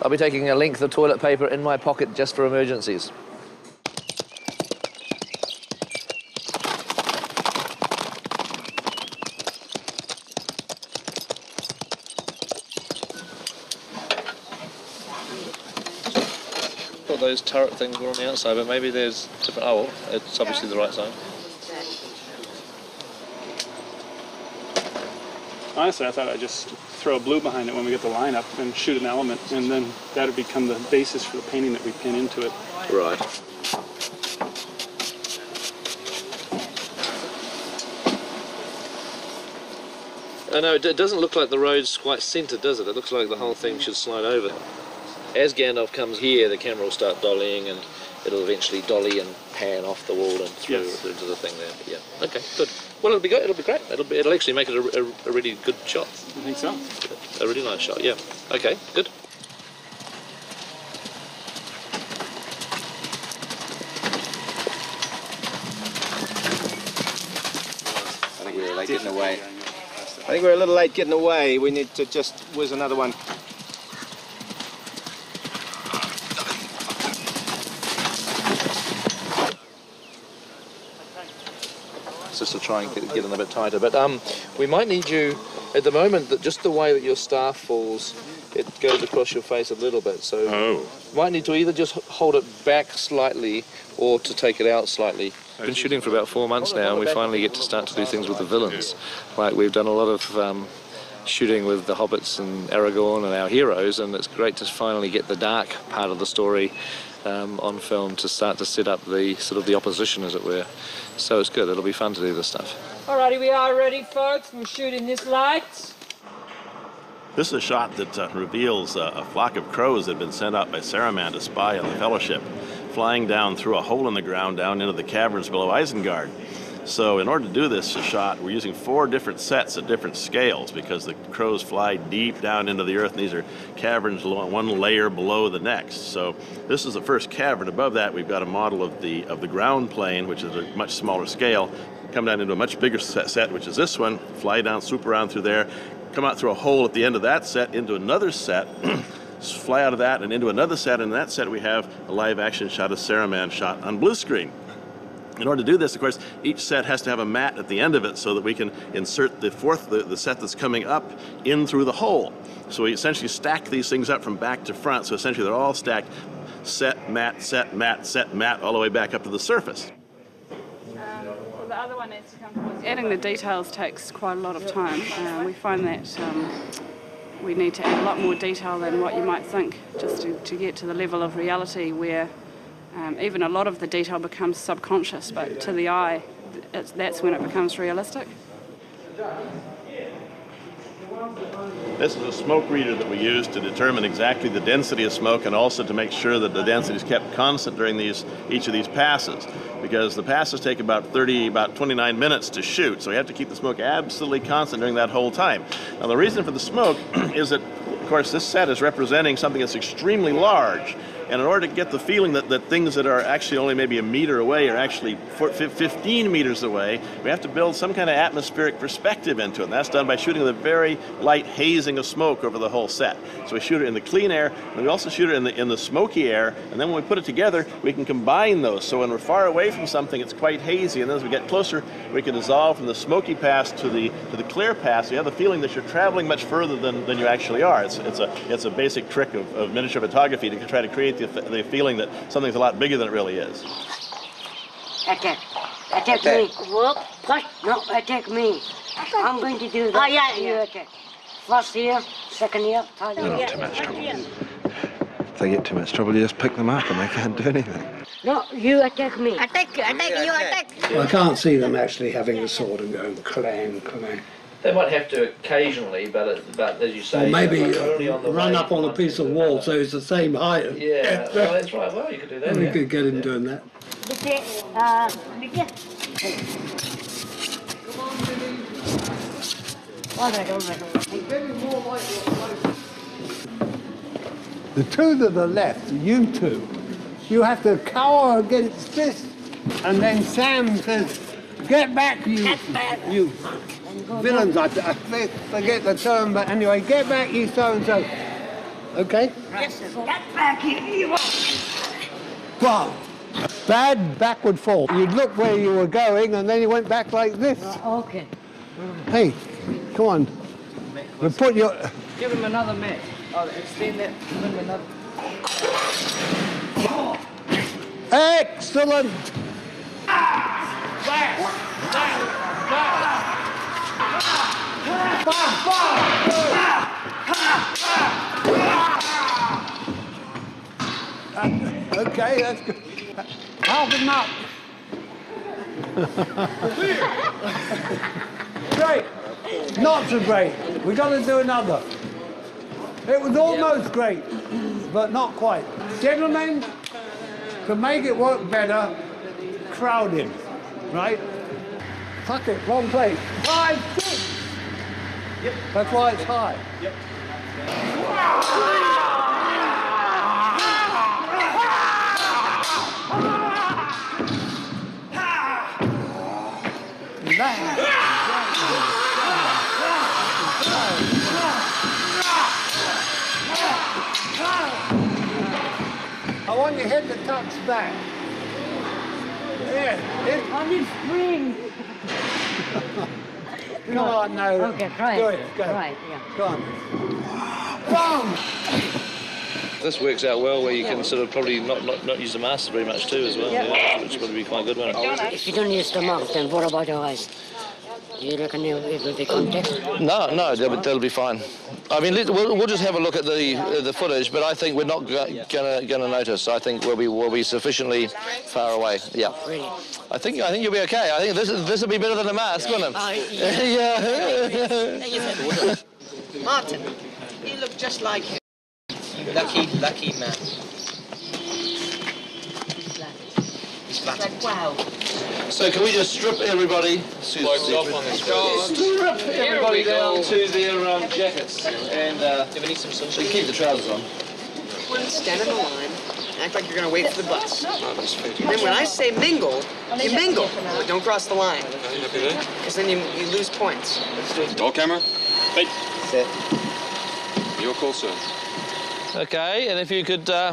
I'll be taking a length of toilet paper in my pocket just for emergencies. Thought those turret things were on the outside, but maybe there's different. Oh, well, it's obviously the right side. Honestly, I thought I'd just throw a blue behind it when we get the line up and shoot an element, and then that would become the basis for the painting that we pin into it. Right. I know, it doesn't look like the road's quite centred, does it? It looks like the whole thing should slide over. As Gandalf comes here, the camera will start dollying and it'll eventually dolly and pan off the wall and through Yes. into the thing there. But yeah, okay, good. Well, it'll be good. It'll be great. It'll, be, it'll actually make it a, a, a really good shot. I think so. A really nice shot, yeah. Okay, good. I think we were late getting away. I think we're a little late getting away. We need to just whiz another one. Just to try and get, get in a bit tighter. But um, we might need you at the moment. That just the way that your staff falls, it goes across your face a little bit. So Oh. might need to either just hold it back slightly or to take it out slightly. Been shooting for about four months now, and we finally get to start to do things with the villains. Like we've done a lot of um, shooting with the hobbits and Aragorn and our heroes, and it's great to finally get the dark part of the story um, on film to start to set up the sort of the opposition, as it were. So it's good. It'll be fun to do this stuff. Alrighty, we are ready, folks. We're shooting this light. This is a shot that uh, reveals uh, a flock of crows that had been sent out by Saruman to spy on the Fellowship, flying down through a hole in the ground down into the caverns below Isengard. So, in order to do this shot, we're using four different sets at different scales because the crows fly deep down into the earth, and these are caverns one layer below the next. So, this is the first cavern. Above that, we've got a model of the of the ground plane, which is a much smaller scale. Come down into a much bigger set, set, which is this one. Fly down, swoop around through there, come out through a hole at the end of that set into another set. fly out of that and into another set. And in that set, we have a live action shot of Saruman shot on blue screen. In order to do this, of course, each set has to have a mat at the end of it so that we can insert the fourth, the, the set that's coming up, in through the hole. So we essentially stack these things up from back to front. So essentially they're all stacked set, mat, set, mat, set, mat, all the way back up to the surface. Well, the other one needs to come towards Adding the details takes quite a lot of time. Uh, we find that um, we need to add a lot more detail than what you might think just to, to get to the level of reality where um, even a lot of the detail becomes subconscious, but to the eye, that's when it becomes realistic. This is a smoke reader that we use to determine exactly the density of smoke and also to make sure that the density is kept constant during these each of these passes. Because the passes take about 30, about 29 minutes to shoot, so we have to keep the smoke absolutely constant during that whole time. Now the reason for the smoke is that, of course, this set is representing something that's extremely large. And in order to get the feeling that, that things that are actually only maybe a meter away are actually four- fif- 15 meters away, we have to build some kind of atmospheric perspective into it. And that's done by shooting a very light hazing of smoke over the whole set. So we shoot it in the clean air, and we also shoot it in the, in the smoky air. And then when we put it together, we can combine those. So when we're far away from something, it's quite hazy. And then as we get closer, we can dissolve from the smoky pass to the to the clear pass. So You have the feeling that you're traveling much further than, than you actually are. It's, it's a it's a basic trick of, of miniature photography to try to create the, the feeling that something's a lot bigger than it really is. Attack. Attack me. What? Push. No, attack me. I'm going to do that. Oh, yeah, You yeah. attack. First here, second here, third here. Yeah, too much trouble. If they get too much trouble, you just pick them up and they can't do anything. No, you attack me. Attack, attack, you attack. I can't see them actually having a sword and going clang, clang. They might have to occasionally, but it, but as you say, Or maybe only on the run way up on a one piece to of wall other. so it's the same height. Yeah, well, that's right. Well, you could do that. We yeah. could get him doing that. Bitte, uh, bitte. All right, all right. The two to the left, you two, you have to cower against this. And then Sam says, get back, you, Get back. you villains. I, I forget the term, but anyway, get back, you so and so. Okay? Yes, sir. Get back here, you Wow. Bad backward fall. You'd look where you were going and then you went back like this. Uh, okay. Hey, come on. You put your. Give him another mat. Oh, extend that. Give him another. Excellent! Ah! Okay, that's good. Half him up. great. Not so great. We got to do another. It was almost great, but not quite. Gentlemen, to make it work better, crowd him, right? Fuck it, wrong place. Five, six. Yep. That's why it's high. Yep. I want your head to touch back. Yeah, it, On his spring. come on now. Okay, try Do it. it, go. Right, yeah. Go on. Boom! This works out well where you can sort of probably not, not, not use the master very much too as well. Yeah. Which would be quite good, wouldn't it? If you don't use the mouth, then what about your eyes? Do you reckon it it will be contact? No, no, they'll, they'll be fine. I mean, let- we'll, we'll just have a look at the uh, the footage, but I think we're not go- gonna gonna notice. I think we'll be we'll be sufficiently far away. Yeah. Really? I think I think you'll be okay. I think this this will be better than a mask, wouldn't it? yeah. Martin, you look just like him. Lucky, lucky man. He's flattered. wow. So can we just strip everybody? Strip everybody down to their um, jackets and uh, Do we need some so sunshine? keep the trousers on. Stand in the line, act like you're gonna wait for the bus. And then when I say mingle, you mingle. But don't cross the line. Because then you, you lose points. Roll camera. Right. Set. Your call, sir. Okay, and if you could, uh,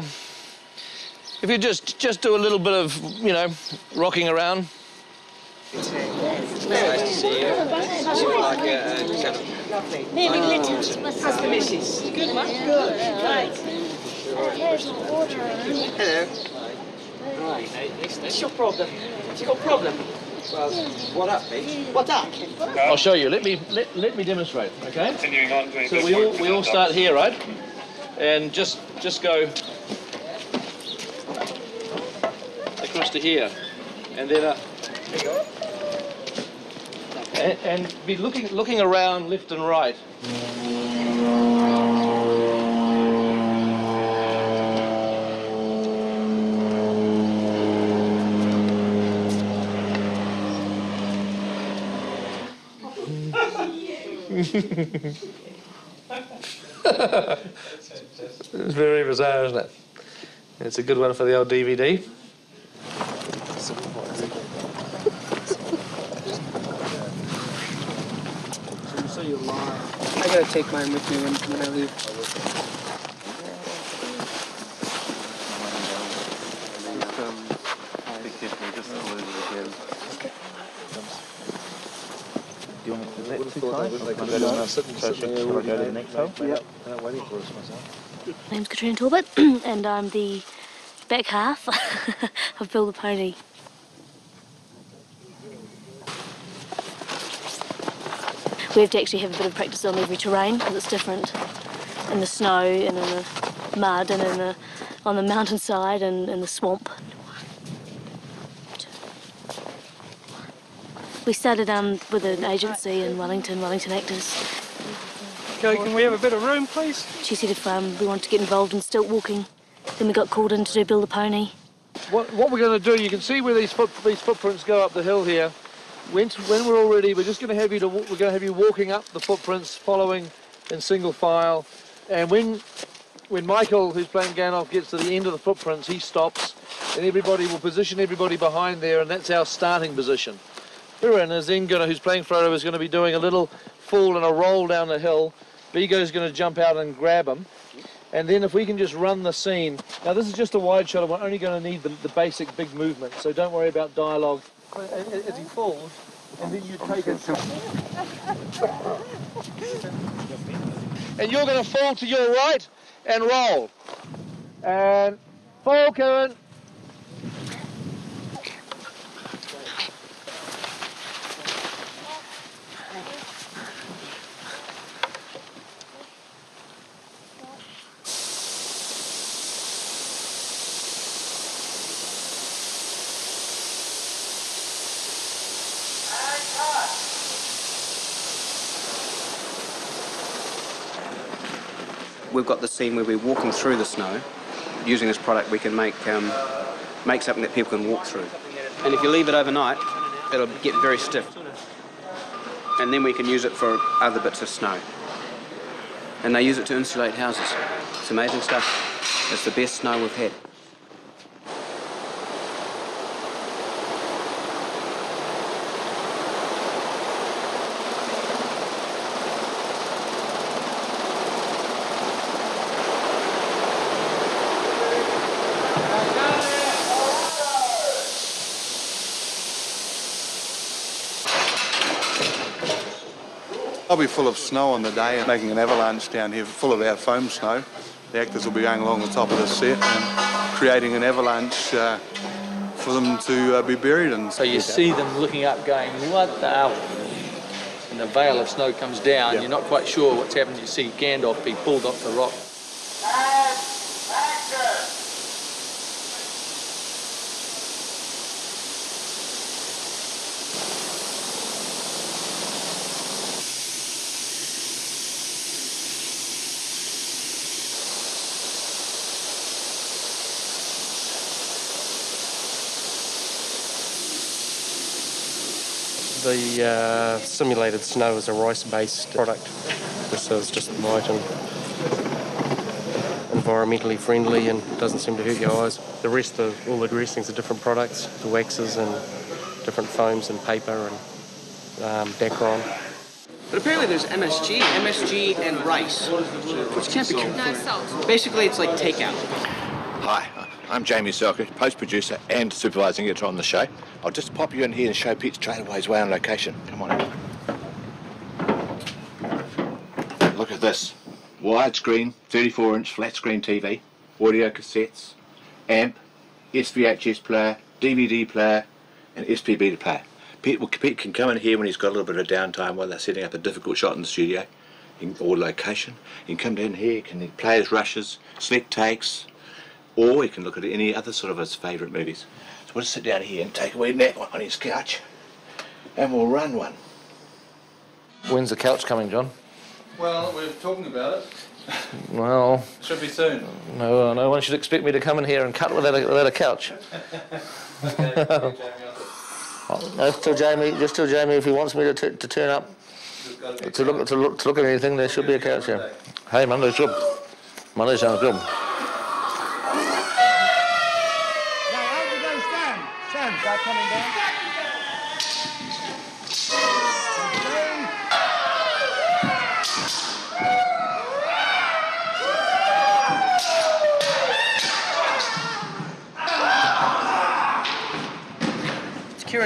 if you just just do a little bit of you know rocking around. Nice to see you. You like a, a kind of Maybe let's How's the missus? Good, man. Good. Hello. What's your problem? What's your problem? well. What up, bitch? What up? I'll show you. Let me let, let me demonstrate. Okay. Continuing on doing So we all we all start here, right? And just just go across to here, and then uh, and, and be looking looking around left and right. It's very bizarre, isn't it? It's a good one for the old DVD. I gotta take mine with me when, when I leave. name's Katrina Talbot, and I'm the back half of Bill the Pony. We have to actually have a bit of practice on every terrain because it's different in the snow and in the mud and in the on the mountainside and in the swamp. We started um, with an agency in Wellington, Wellington Actors. Okay, can we have a bit of room, please? She said if um, we wanted to get involved in stilt walking, then we got called in to do Bill the Pony. What, what we're going to do, you can see where these foot, these footprints go up the hill here. When, when we're all ready, we're just going to have you to we're going to have you walking up the footprints, following in single file. And when when Michael, who's playing Gandalf, gets to the end of the footprints, he stops, and everybody will position everybody behind there, and that's our starting position. Kieran is then going to, who's playing Frodo, is going to be doing a little fall and a roll down the hill. Viggo's going to jump out and grab him. And then if we can just run the scene. Now this is just a wide shot and we're only going to need the, the basic big movement. So don't worry about dialogue. As he falls, and then you take it. and you're going to fall to your right and roll. And fall, Kieran. We've got the scene where we're walking through the snow. Using this product, we can make um, make something that people can walk through. And if you leave it overnight, it'll get very stiff. And then we can use it for other bits of snow. And they use it to insulate houses. It's amazing stuff. It's the best snow we've had. I'll be full of snow on the day and making an avalanche down here full of our foam snow. The actors will be going along the top of the set and creating an avalanche uh, for them to uh, be buried in. So you see them looking up going, what the hell? And the veil of snow comes down, Yeah. you're not quite sure what's happened. You see Gandalf be pulled off the rock. The uh, simulated snow is a rice-based product. This is just light and environmentally friendly and doesn't seem to hurt your eyes. The rest of all the dressings are different products, the waxes and different foams and paper and um, Dacron. But apparently there's MSG, MSG and rice, which can't be good. No salt. Basically, it's like takeout. Hi, I'm Jamie Selkirk, post producer and supervising editor on the show. I'll just pop you in here and show Pete Straightaways way on location. Come on in. Look at this widescreen, 34 inch flat screen TV, audio cassettes, amp, SVHS player, DVD player, and SP Beta player. Pete, will- Pete can come in here when he's got a little bit of downtime while they're setting up a difficult shot in the studio or location. He can come down here, he can play his rushes, select takes, or he can look at any other sort of his favourite movies. So we'll just sit down here and take a wee nap on his couch, and we'll run one. When's the couch coming, John? Well, we're talking about it. Well, Should be soon. no, no one should expect me to come in here and cut without a, without a couch. Just tell Jamie, just tell Jamie if he wants me to, t- to turn up to look, to look to look at anything, there should be a couch here. Hey, Monday's good. Monday sounds good.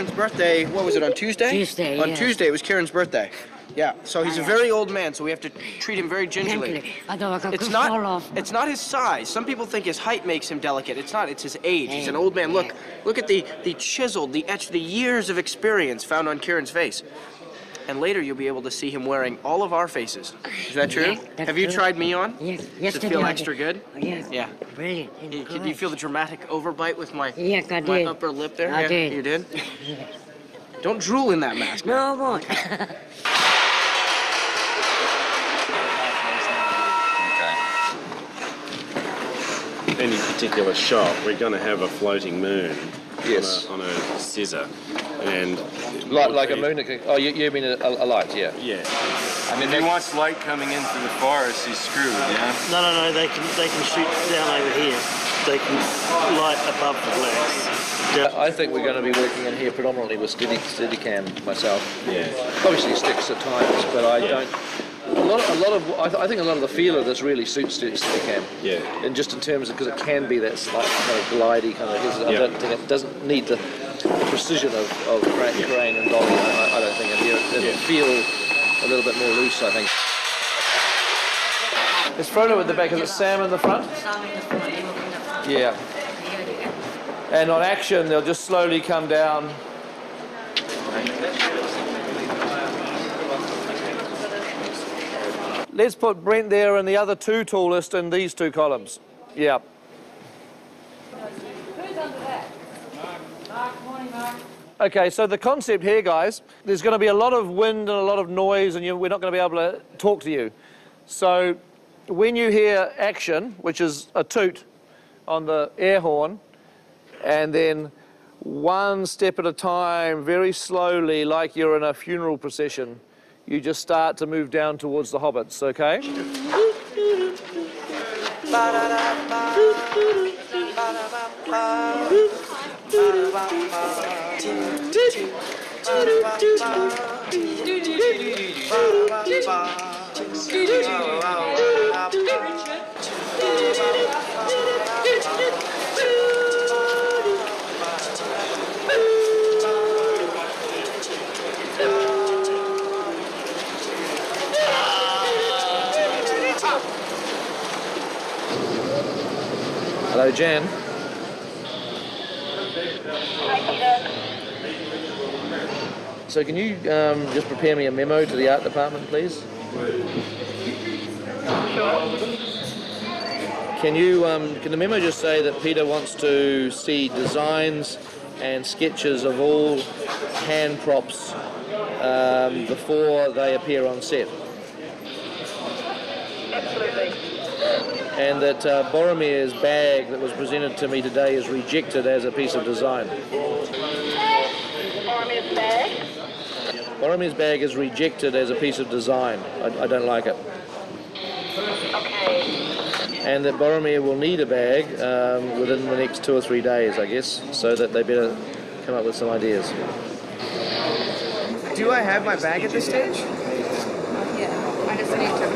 Kieran's birthday. What was it on Tuesday? Tuesday, On yes. Tuesday, it was Kieran's birthday. Yeah. So he's a very old man, so we have to treat him very gingerly. Gently. Otherwise, I It's not. It's not his size. Some people think his height makes him delicate. It's not. It's his age. He's an old man. Look, look at the the chiseled, the etched, the years of experience found on Kieran's face. And later, you'll be able to see him wearing all of our faces. Is that true? Yeah, that's have you true. tried me on? Yes, Does it yesterday feel extra good? Oh, yes. Yeah. Brilliant. and You, good. do you feel the dramatic overbite with my Yes, I my did. upper lip there? I yeah, did. You did. Don't drool in that mask. No, I won't. Any particular shot, we're going to have a floating moon Yes. on, a, on a scissor. And Like, like a moon. Oh, you, you mean a, a, a light? Yeah. Yeah. I mean, if he wants light coming in through the forest, he's screwed, yeah? No, no, no. They can they can shoot down over here. They can light above the glass. I think we're going to be working in here predominantly with steady, Steadicam myself. Yeah. Obviously sticks at times, but I don't. A lot, a lot of, I, th- I think a lot of the feel of this really suits St- Steadicam. Yeah. And just in terms of, because it can be that slight kind of glidey kind of, I Yeah. don't think it doesn't need the, the precision of, of cra- crane and dolly, I, I don't think. And here it, it'll feel a little bit more loose, I think. Is Frodo at the back? Is it Sam in the front? Yeah. And on action, they'll just slowly come down. Let's put Brent there and the other two tallest in these two columns. Yeah. Who's under that? Mark, morning, Mark. Okay, so the concept here, guys, there's going to be a lot of wind and a lot of noise, and you, we're not going to be able to talk to you. So when you hear action, which is a toot on the air horn, and then one step at a time, very slowly, like you're in a funeral procession, you just start to move down towards the hobbits, okay? Hello, Jan. So can you um, just prepare me a memo to the art department, please? Can you um, can the memo just say that Peter wants to see designs and sketches of all hand props um, before they appear on set? Absolutely. And that uh, Boromir's bag that was presented to me today is rejected as a piece of design. Boromir's bag. Boromir's bag is rejected as a piece of design. I, I don't like it. Okay. And that Boromir will need a bag um, within the next two or three days, I guess, so that they better come up with some ideas. Do I have my bag at this stage? Yeah, I just need to.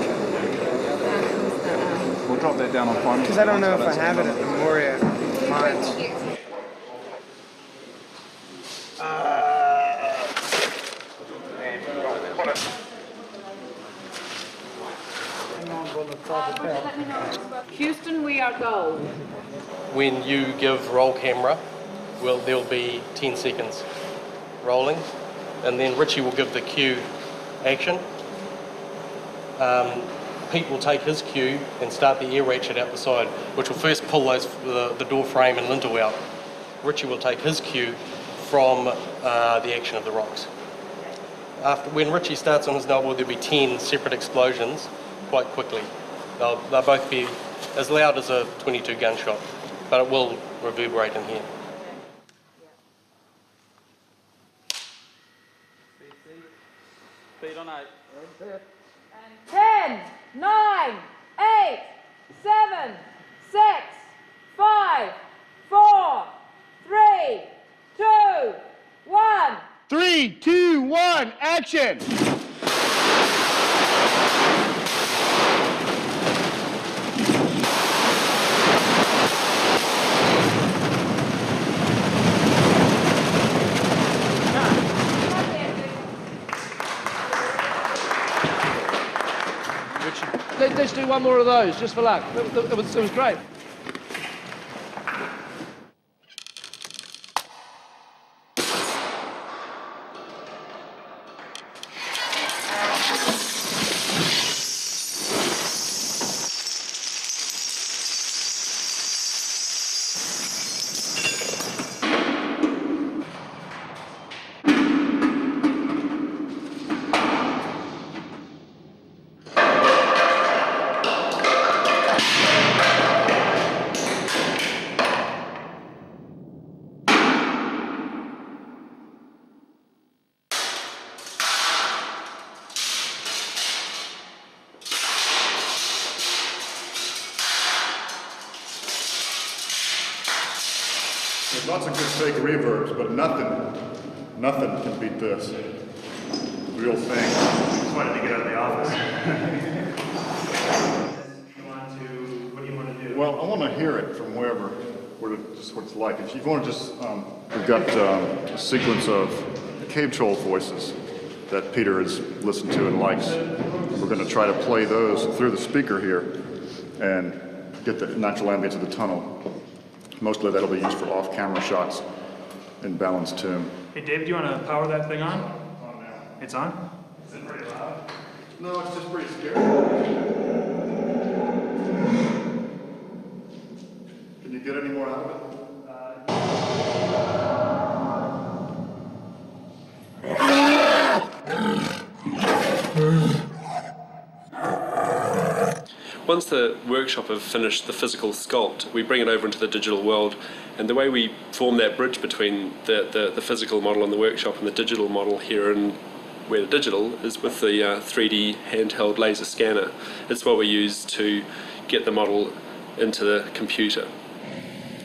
We'll drop that down on final. Because I don't know if I have it at the Moria Mines. Houston, we are gold. When you give roll camera, well, there'll be 10 seconds rolling, and then Richie will give the cue action. Um, Pete will take his cue and start the air ratchet out the side, which will first pull those the, the door frame and lintel out. Richie will take his cue from uh, the action of the rocks. After, when Richie starts on his novel, there'll be 10 separate explosions quite quickly. They'll, they'll both be as loud as a 22 gunshot, but it will reverberate in here. Speed on eight. Ten, nine, eight, seven, six, five, four, three, two, one. Three, two, one, action! Let, us do one more of those, just for luck. It was, it was great. Lots of good fake reverbs, but nothing, nothing can beat this. Real thing. why did you get out of the office? Well, I want to hear it from wherever, what it, just what it's like. If you want to just, um, we've got um, a sequence of cave troll voices that Peter has listened to and likes. We're going to try to play those through the speaker here and get the natural ambience of the tunnel. Mostly that'll be used for off-camera shots in Balin's tomb. Hey, Dave, do you want to power that thing on? It's on? Is it pretty loud? No, it's just pretty scary. Can you get any more out of it? Once the workshop have finished the physical sculpt, we bring it over into the digital world. And the way we form that bridge between the, the, the physical model in the workshop and the digital model here in Weta Digital is with the uh, 3D handheld laser scanner. It's what we use to get the model into the computer.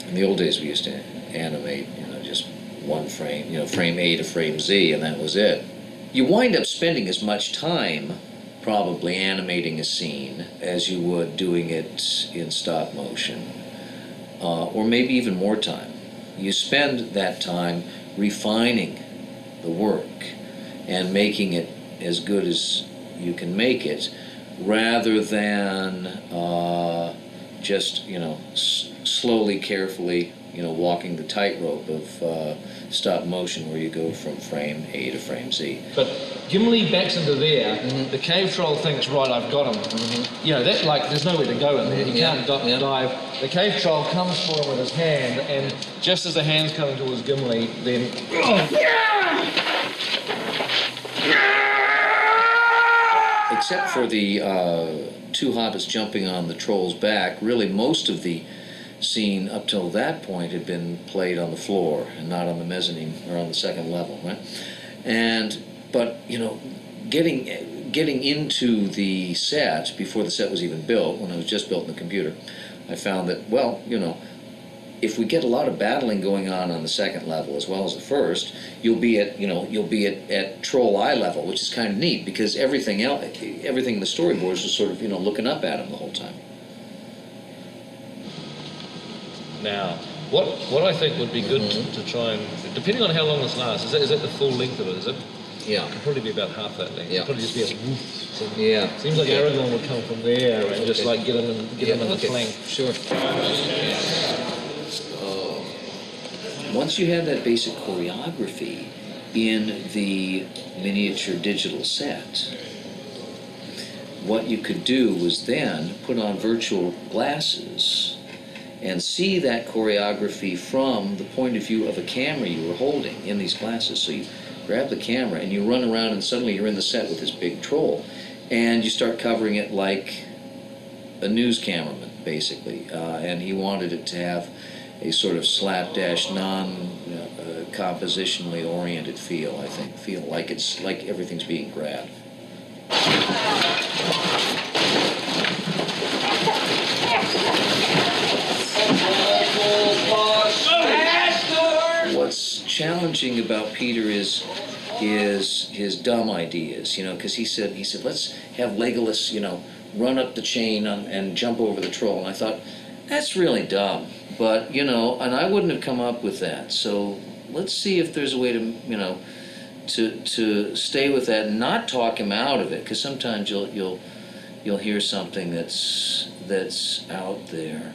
In the old days, we used to animate, you know, just one frame, you know, frame A to frame Z, and that was it. You wind up spending as much time probably animating a scene as you would doing it in stop motion, uh, or maybe even more time. You spend that time refining the work and making it as good as you can make it, rather than uh, just you know s- slowly, carefully, you know, walking the tightrope of uh, stop motion, where you go from frame A to frame Z. But Gimli backs into there. The cave troll thinks, right, I've got him. You know, that like, there's nowhere to go in there. He can't di- dive. The cave troll comes for him with his hand, and just as the hand's coming towards Gimli, then. Except for the uh, two hobbits jumping on the troll's back, really most of the scene up till that point had been played on the floor and not on the mezzanine or on the second level, right? And but you know, getting getting into the set before the set was even built, when it was just built in the computer, I found that well, you know, if we get a lot of battling going on on the second level as well as the first, you'll be at you know you'll be at, at troll eye level, which is kind of neat because everything else, everything in the storyboards is sort of you know looking up at him the whole time. Now, what what I think would be good to, mm-hmm. to try and, depending on how long this lasts, is that, is that the full length of it? Is it? Yeah. It'd probably be about half that length. Yeah. It'd probably just be a woof. So Yeah. Seems like Okay. Aragorn would come from there and just Okay. like get him in, get Yeah, him in okay. the flank. Sure. Uh, once you have that basic choreography in the miniature digital set, what you could do was then put on virtual glasses and see that choreography from the point of view of a camera you were holding in these glasses. So you grab the camera and you run around and suddenly you're in the set with this big troll and you start covering it like a news cameraman, basically. Uh, and he wanted it to have a sort of slapdash, non uh, compositionally oriented feel, I think. Feel like it's like everything's being grabbed. What's challenging about Peter is is his dumb ideas, you know, because he said he said let's have Legolas, you know, run up the chain on, and jump over the troll, and I thought that's really dumb, but you know, and I wouldn't have come up with that. So let's see if there's a way to you know to to stay with that and not talk him out of it, because sometimes you'll you'll you'll hear something that's that's out there,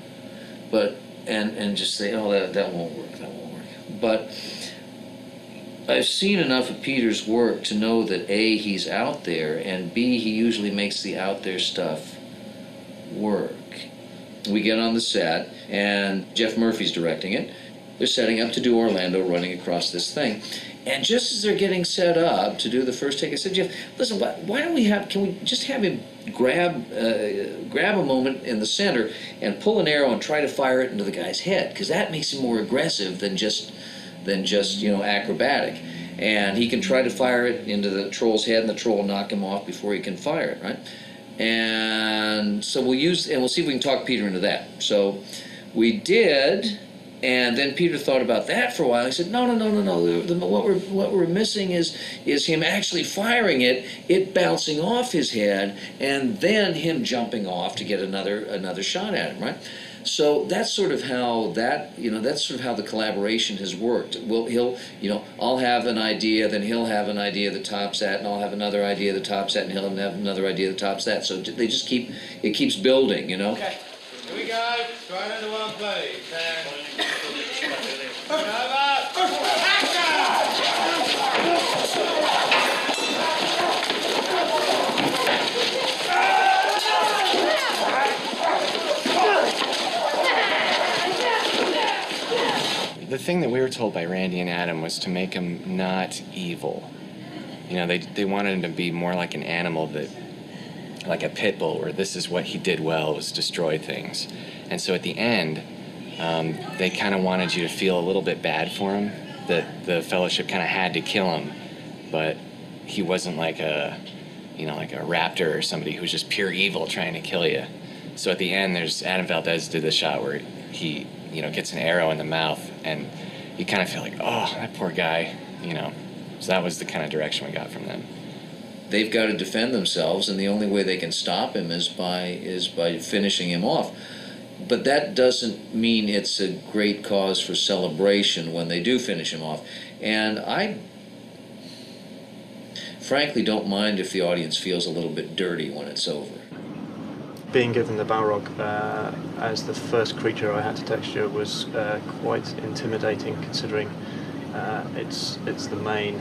but and and just say oh that that won't work that won't work, but. I've seen enough of Peter's work to know that A, he's out there, and B, he usually makes the out there stuff work. We get on the set, and Geoff Murphy's directing it. They're setting up to do Orlando running across this thing. And just as they're getting set up to do the first take, I said, Jeff, listen, why, why don't we have, can we just have him grab, uh, grab a moment in the center and pull an arrow and try to fire it into the guy's head? Because that makes him more aggressive than just than just you know acrobatic and he can try to fire it into the troll's head and the troll will knock him off before he can fire it right and so we'll use and we'll see if we can talk peter into that so we did And then Peter thought about that for a while. He said, "No, no, no, no, no. The, the, what we're what we're missing is is him actually firing it, it bouncing off his head, and then him jumping off to get another another shot at him, right?" So that's sort of how that you know that's sort of how the collaboration has worked. Well, he'll you know I'll have an idea, then he'll have an idea that tops that, and I'll have another idea that tops that, and he'll have another idea that tops that. So they just keep it keeps building, you know. Okay. Here we go. Straight into one, please. The thing that we were told by Randy and Adam was to make him not evil. You know, they, they wanted him to be more like an animal that, like a pit bull, where this is what he did well was destroy things. And so at the end, um, they kind of wanted you to feel a little bit bad for him, that the fellowship kind of had to kill him, but he wasn't like a, you know, like a raptor or somebody who's just pure evil trying to kill you. So at the end, there's Adam Valdez did the shot where he, you know, gets an arrow in the mouth, and you kind of feel like, oh, that poor guy, you know. So that was the kind of direction we got from them. They've got to defend themselves, and the only way they can stop him is by is by finishing him off. But that doesn't mean it's a great cause for celebration when they do finish him off. And I frankly don't mind if the audience feels a little bit dirty when it's over. Being given the Balrog uh, as the first creature I had to texture was uh, quite intimidating, considering uh, it's it's the main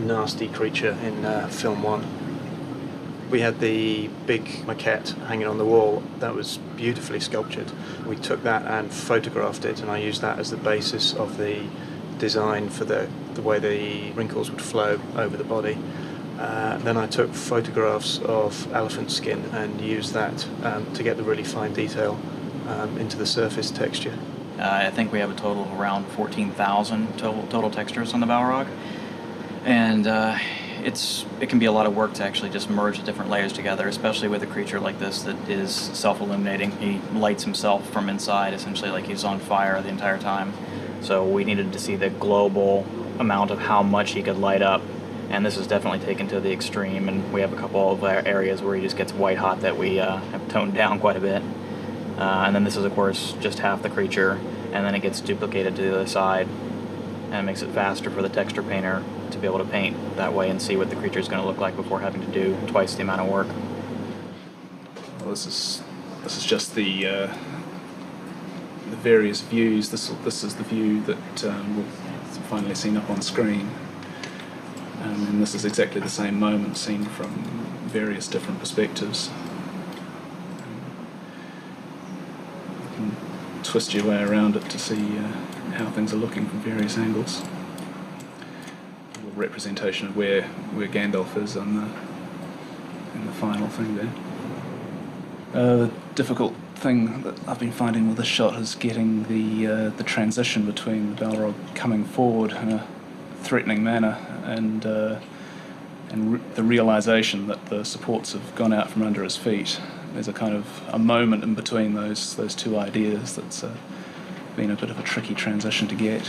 nasty creature in uh, film one. We had the big maquette hanging on the wall that was beautifully sculptured. We took that and photographed it, and I used that as the basis of the design for the, the way the wrinkles would flow over the body. Uh, then I took photographs of elephant skin and used that um, to get the really fine detail um, into the surface texture. Uh, I think we have a total of around 14,000 total, total textures on the Balrog. And uh, it's it can be a lot of work to actually just merge the different layers together, especially with a creature like this that is self-illuminating. He lights himself from inside, essentially like he's on fire the entire time. So we needed to see the global amount of how much he could light up. And this is definitely taken to the extreme, and we have a couple of areas where he just gets white hot that we uh, have toned down quite a bit. Uh, and then this is, of course, just half the creature, and then it gets duplicated to the other side, and it makes it faster for the texture painter to be able to paint that way and see what the creature is going to look like before having to do twice the amount of work. Well, this is this is just the uh, the various views. This this is the view that um, we've finally seen up on screen, um, and this is exactly the same moment seen from various different perspectives. You can twist your way around it to see uh, how things are looking from various angles A little representation of where where Gandalf is on the in the final thing there. Uh, the difficult thing that I've been finding with this shot is getting the uh, the transition between the Balrog coming forward a threatening manner and uh, and re- the realization that the supports have gone out from under his feet. There's a kind of a moment in between those those two ideas that's uh, been a bit of a tricky transition to get.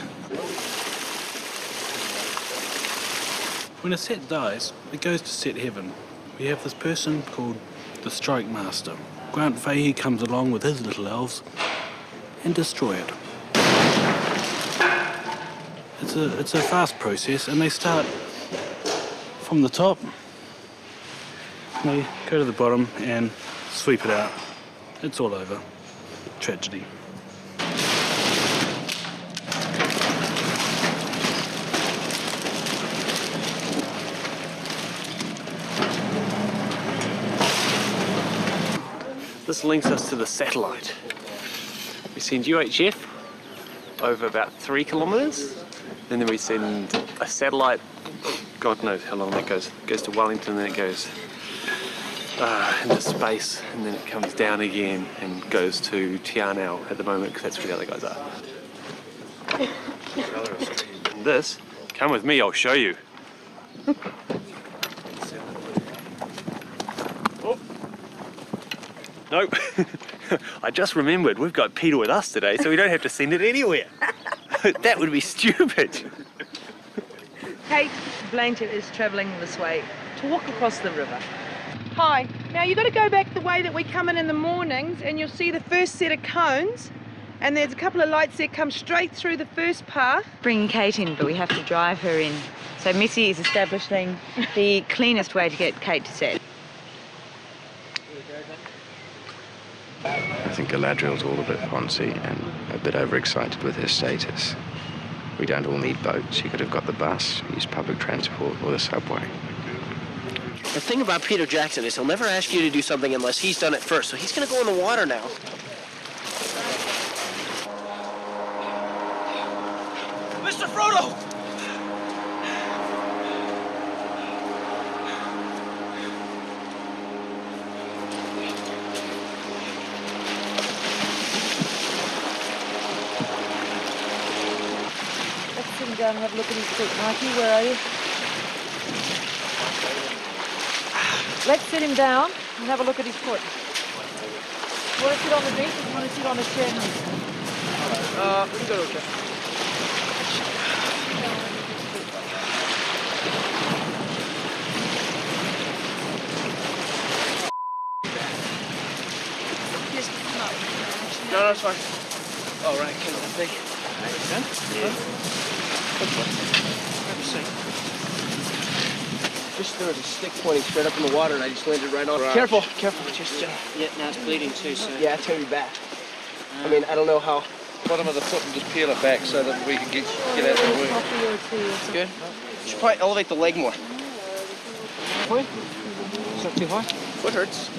When a set dies, it goes to set heaven. We have this person called the Strike Master. Grant Fahey comes along with his little elves and destroy it. It's a, it's a fast process, and they start from the top. They go to the bottom and sweep it out. It's all over. Tragedy. This links us to the satellite. We send UHF over about three kilometres, then we send a satellite, God knows how long that goes, it goes to Wellington, and then it goes uh, into space, and then it comes down again and goes to Te Anau at the moment, because that's where the other guys are. And this, come with me, I'll show you. Nope. I just remembered we've got Peter with us today, so we don't have to send it anywhere. that would be stupid. Cate Blanchett is travelling this way to walk across the river. Hi. Now you've got to go back the way that we come in in the mornings and you'll see the first set of cones and there's a couple of lights that come straight through the first path. Bring Cate in, but we have to drive her in. So Missy is establishing the cleanest way to get Kate to set. I think Galadriel's all a bit poncy and a bit overexcited with her status. We don't all need boats. You could have got the bus, used public transport, or the subway. The thing about Peter Jackson is he'll never ask you to do something unless he's done it first. So he's going to go in the water now. Mr. Frodo! And have a look at his foot. Mikey, where are you? Let's sit him down and have a look at his foot. You want to sit on the bench or do you want to sit on a chair? Uh, we can go to a chair. No, no, it's fine. Oh, right, kill the thing. Grab a seat. Just there was a stick pointing straight up in the water and I just landed right on it. Careful, careful. Just, uh, Yeah, now it's bleeding too, so. yeah, it's gonna be bad. I mean, I don't know how. Bottom of the foot and just peel it back so that we can get get out of the wound. Good. Should probably elevate the leg more. Point? It's not too high? Foot hurts.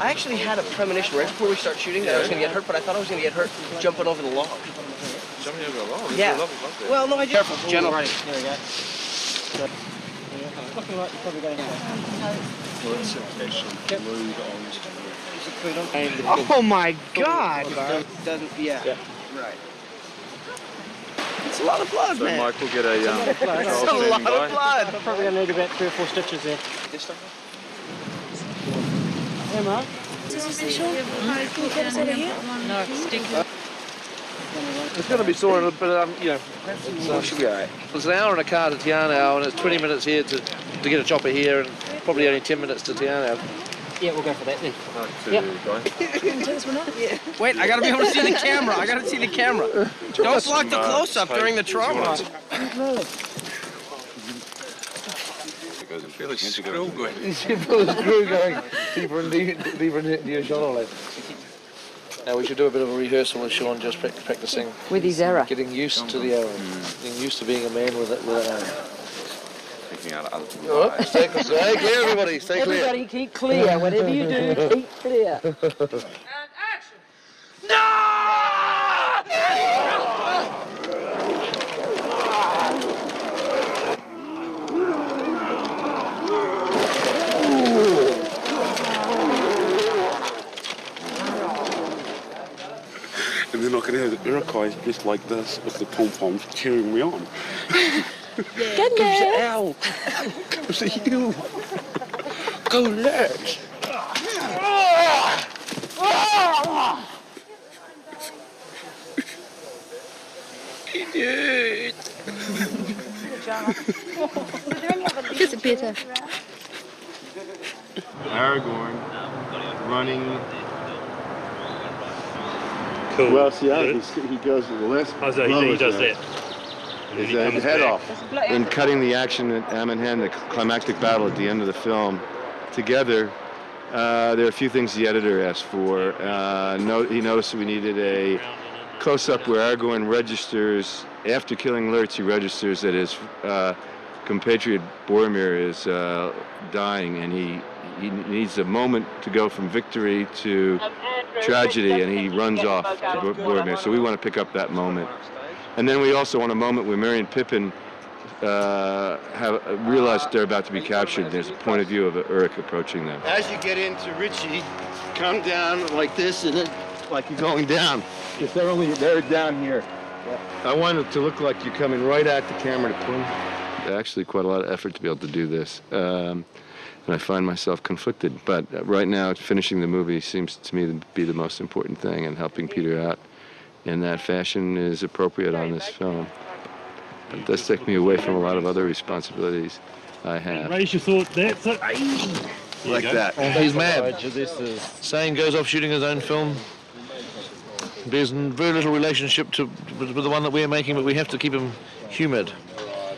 I actually had a premonition right before we start shooting that I was gonna get hurt, but I thought I was gonna get hurt jumping over the log. Jumping over the log. Yeah. Well, no, I just. Careful, gentle. There we go. Good. Looking like you're probably going to Oh my God! Doesn't. Yeah. Right. It's a lot of blood, So man. Mike will get a um, It's a control lot standing of by. blood. Probably going to need about three or four stitches there. This stuff. Hey, Mark. No, stick. It's going to be sore, a little, but um, you know, so it should be all right. It's an hour and a car to Te Anau, and it's 20 minutes here to, to get a chopper here, and probably only 10 minutes to Te Anau. Yeah, we'll go for that then. Yeah. Wait, I gotta be able to see the camera. I gotta see the camera. Don't block the close-up during the trauma. Feel a screw going. You should feel the screw going deeper and deeper, deeper into your shoulder blade. Now we should do a bit of a rehearsal with Sean, just prac- practicing. With his arrow. Getting used to the arrow. Getting used to being a man with, it, with an arrow. Oh, stay, stay clear, everybody. Stay clear. Everybody keep clear. Whatever you do, keep clear. And then I could have the Iroquois just like this with the pom-poms cheering me on. Goodness. Ow! Goes to you! Go Lex! Idiot! Is it better? Aragorn running. Cool. Well, see, I, he's, he goes to the left. Oh, so he- he does that. And then he that comes head back. off. In cutting the action at Amon Hen, the climactic battle at the end of the film, together, uh, there are a few things the editor asked for. Uh, no, he noticed we needed a close-up where Aragorn registers, after killing Lurtz, he registers that his uh, compatriot Boromir is uh, dying, and he, he needs a moment to go from victory to tragedy, and he runs off to Bor- Boromir. So we want to pick up that moment. And then we also want a moment where Merry and Pippin uh, have uh, realize they're about to be captured. There's a point of view of Uruk approaching them. As you get into Richie, come down like this and then like you're going down. If they're only they're down here. I want it to look like you're coming right at the camera to pull. Actually, quite a lot of effort to be able to do this. Um, and I find myself conflicted. But uh, right now, finishing the movie seems to me to be the most important thing, and helping Peter out in that fashion is appropriate on this film. It does take me away from a lot of other responsibilities I have. Raise your thought. That's it. Like that. He's mad. Sane goes off shooting his own film. There's very little relationship to with, with the one that we're making, but we have to keep him humoured.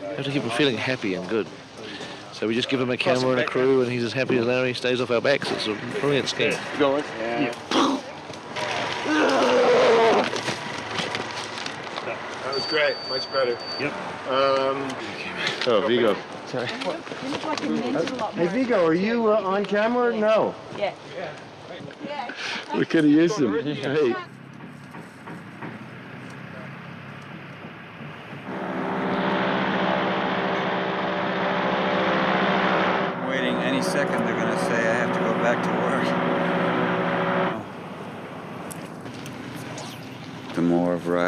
We have to keep him feeling happy and good. So we just give him a camera and a crew, and he's as happy as Larry. He stays off our backs. It's a brilliant scheme. Going. Yeah. That was great. Much better. Yep. Um, Oh, Viggo. sorry. Hey, Viggo, are you uh, on camera? No. Yeah. We could have used him. Hey. I'm waiting any second they're going to say I have to go back to work. The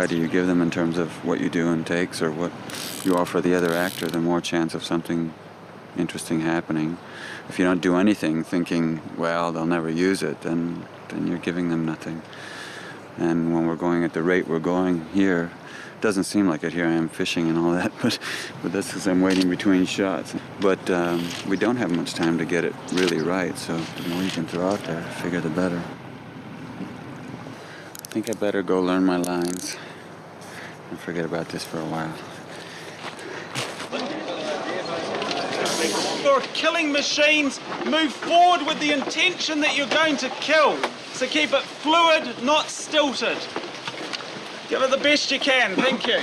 variety you give them in terms of what you do in takes or what you offer the other actor, the more chance of something interesting happening. If you don't do anything thinking, well, they'll never use it, then, then you're giving them nothing. And when we're going at the rate we're going here, it doesn't seem like it here. I am fishing and all that, but, but that's because I'm waiting between shots. But um, we don't have much time to get it really right, so the more you can throw out there, the bigger the better. I think I better go learn my lines and forget about this for a while. You're killing machines. Move forward with the intention that you're going to kill. So keep it fluid, not stilted. Give it the best you can. Thank you.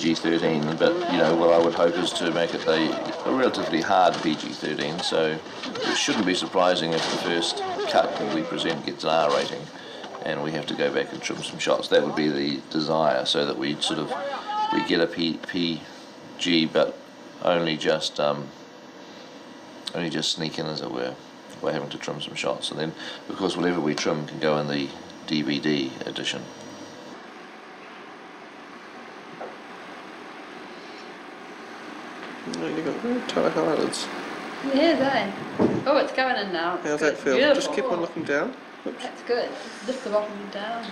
PG-13, but you know what I would hope is to make it a, a relatively hard PG-13. So it shouldn't be surprising if the first cut that we present gets an R rating, and we have to go back and trim some shots. That would be the desire, so that we sort of we get a P, PG, but only just um, only just sneak in, as it were, by having to trim some shots. And then, of course, whatever we trim can go in the DVD edition. You've got very tight eyelids. Yeah, they. Oh, it's going in now. It's How's good. that feel? Beautiful. Just keep on looking down. That's good. Lift the bottom down.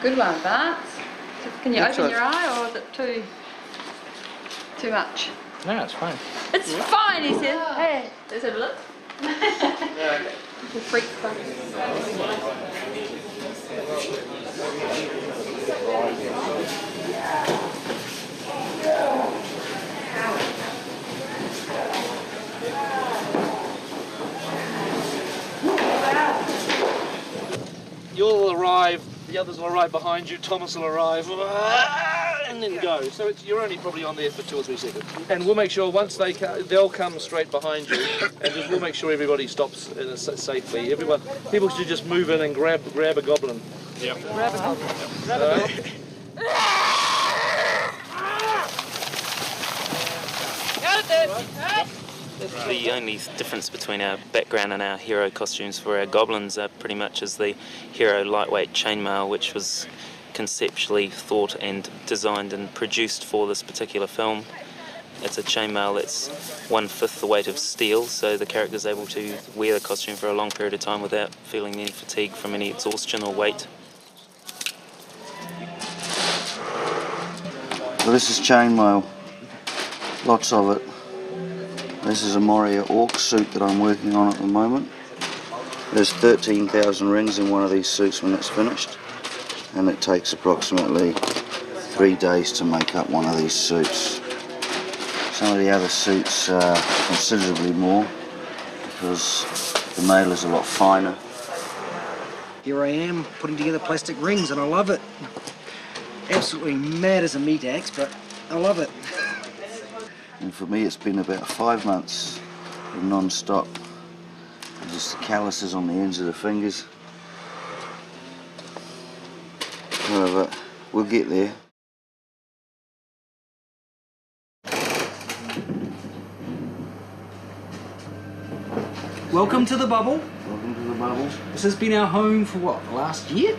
Good one, Bart. Can you open Excellent. your eye, or is it too too much? No, it's fine. It's fine, he says. Hey, let's have a look. The freak fun. You'll arrive, the others will arrive behind you, Thomas will arrive, ah, and then go. So it's, you're only probably on there for two or three seconds. And we'll make sure once they co- they'll come straight behind you, and just we'll make sure everybody stops in a, sa- safely. Everyone, people should just move in and grab grab a goblin. Yeah. Grab a goblin. Grab a goblin. The only difference between our background and our hero costumes for our goblins are pretty much as the hero lightweight chainmail, which was conceptually thought and designed and produced for this particular film. It's a chainmail that's one fifth the weight of steel, so the character's able to wear the costume for a long period of time without feeling any fatigue from any exhaustion or weight. Well, this is chainmail. Lots of it. This is a Moria Orc suit that I'm working on at the moment. There's 13,000 rings in one of these suits when it's finished, and it takes approximately three days to make up one of these suits. Some of the other suits are considerably more because the mail is a lot finer. Here I am putting together plastic rings and I love it. Absolutely mad as a meat axe, but I love it. And for me, it's been about five months of non-stop. Just the calluses on the ends of the fingers. However, we'll get there. Welcome to the bubble. Welcome to the bubble. This has been our home for what, the last year?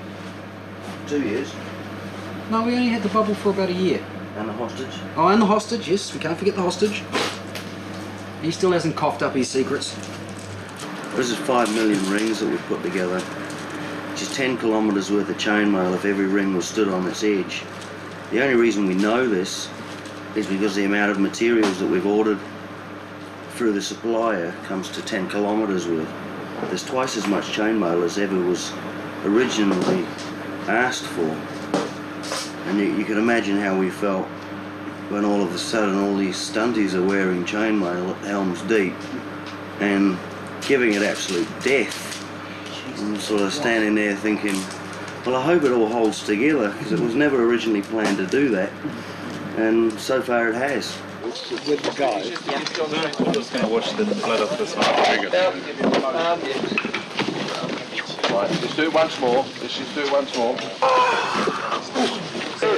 Two years. No, we only had the bubble for about a year. And the hostage. Oh, and the hostage, yes, we can't forget the hostage. He still hasn't coughed up his secrets. This is five million rings that we've put together, which is 10 kilometres worth of chainmail if every ring was stood on its edge. The only reason we know this is because the amount of materials that we've ordered through the supplier comes to 10 kilometres worth. There's twice as much chainmail as ever was originally asked for. And you, you can imagine how we felt when all of a sudden all these stunties are wearing chainmail at Helm's Deep and giving it absolute death. I'm sort of standing there thinking, well, I hope it all holds together because it was never originally planned to do that. And so far it has. With the guys. I'm just going to wash the blood off this one. Right, let's do it once more. Let's just do it once more.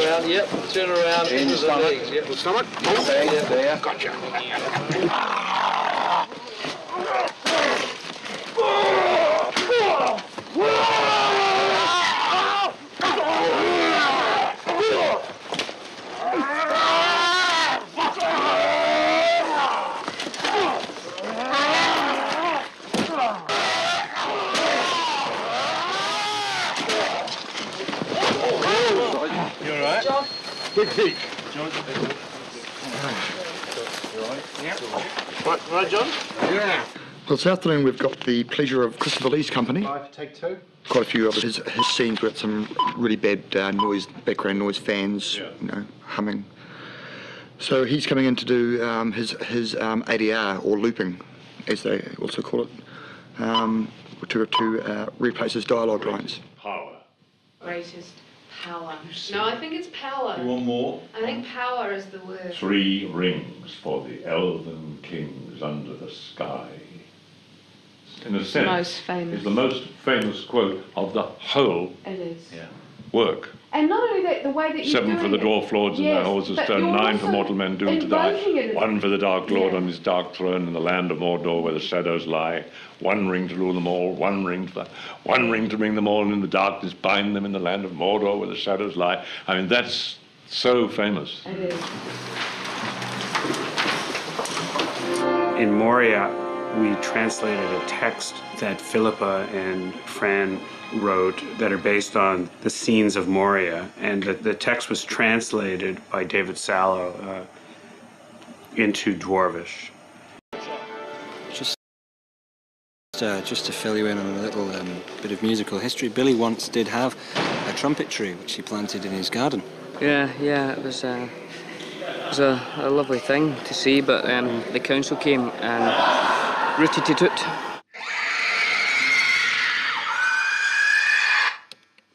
Around, yep. Turn around In into the the legs. Yep. The stomach? There, there. Gotcha. Big peak. Right, right, John? Yeah. Well, this afternoon we've got the pleasure of Christopher Lee's company. Five, take two. Quite a few of his, his scenes were at some really bad uh, noise, background noise, fans, Yeah. you know, humming. So he's coming in to do um, his his um, ADR or looping, as they also call it, um, to to uh, replace his dialogue lines. Power. Greatest power. No, I think it's power. You want more? I think power is the word. Three rings for the elven kings under the sky. In a It's the sense, most famous. is the most famous quote of the whole It is. Work. And not only that, the way that you're Seven for the dwarf lords and their horses but stone, nine for mortal men doomed to die, invoking it as- one for the dark lord Yeah. on his dark throne in the land of Mordor where the shadows lie, one ring to rule them all, one ring to the, one ring to bring them all in the darkness, bind them in the land of Mordor where the shadows lie. I mean, that's so famous. It is. In Moria, we translated a text that Philippa and Fran wrote that are based on the scenes of Moria, and the, the text was translated by David Salo uh, into Dwarvish. Just, uh, just to fill you in on a little um, bit of musical history, Billy once did have a trumpet tree which he planted in his garden. Yeah, yeah, it was, uh, it was a, a lovely thing to see, but um, the council came and rooted it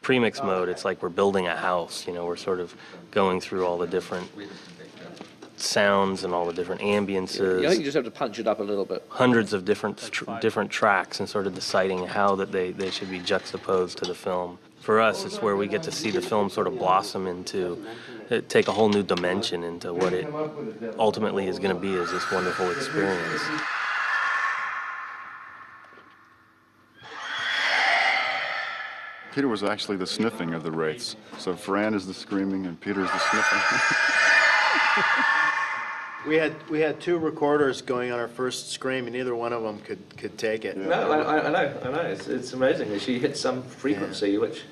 premix mode, it's like we're building a house. You know, we're sort of going through all the different sounds and all the different ambiances. I think you just have to punch it up a little bit. hundreds of different tr- different tracks and sort of deciding how that they, they should be juxtaposed to the film. For us, it's where we get to see the film sort of blossom into, uh, take a whole new dimension into what it ultimately is going to be as this wonderful experience. Peter was actually the sniffing of the wraiths. So Fran is the screaming and Peter is the sniffing. We had we had two recorders going on our first scream, and neither one of them could could take it. No, I, I- I know, I know. It's, it's amazing. She hit some frequency which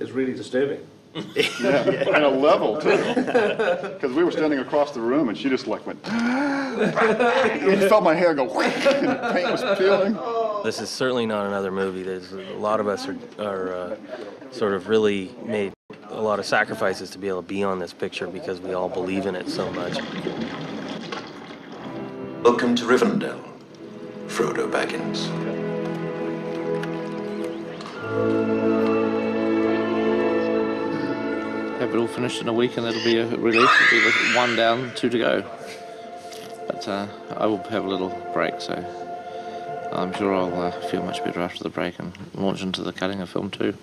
is really disturbing. yeah, and a level too. Because we were standing across the room and she just like went. you felt my hair go and the paint was peeling. This is certainly not another movie. There's a lot of us are, are uh, sort of really made a lot of sacrifices to be able to be on this picture because we all believe in it so much. Welcome to Rivendell, Frodo Baggins. Have it all finished in a week and it'll be a release. It'll be the one down, two to go. But uh, I will have a little break, so I'm sure I'll uh, feel much better after the break and launch into the cutting of film two.